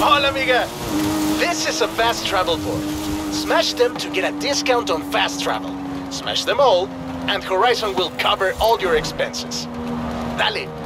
Hola, amiga! This is a fast travel board. Smash them to get a discount on fast travel. Smash them all, and Horizon will cover all your expenses. Dale!